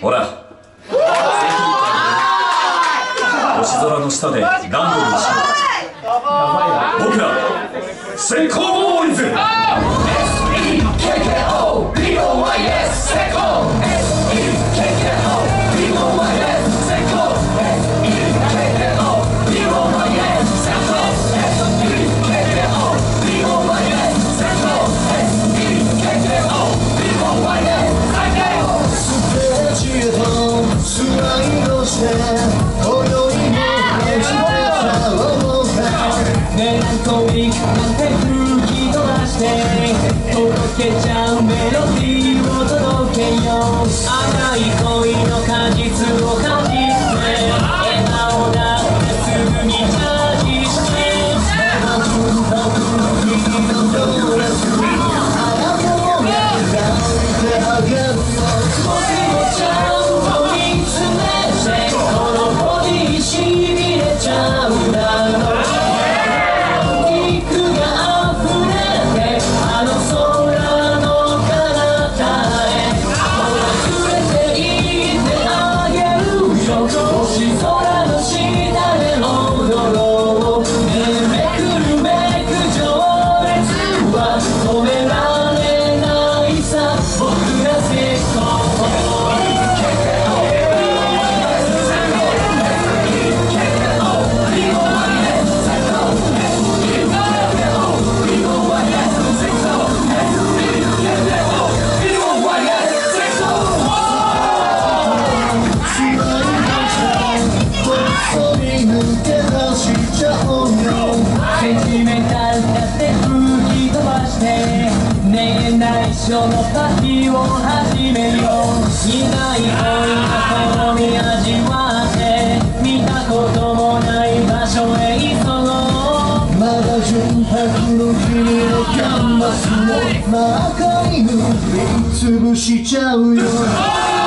ほら。星空の下でランドルしよう僕ら成功ボーイズ。届けちゃうメロディーを届けよう。甘い恋っそり抜け出しちゃおうよセンチメンタルだって吹き飛ばしてねえ内緒のパーティーを始めよう苦い恋の好み味わって見たこともない場所へ急ごうまだ純白の君のキャンバスを真赤に塗りつぶしちゃうよ。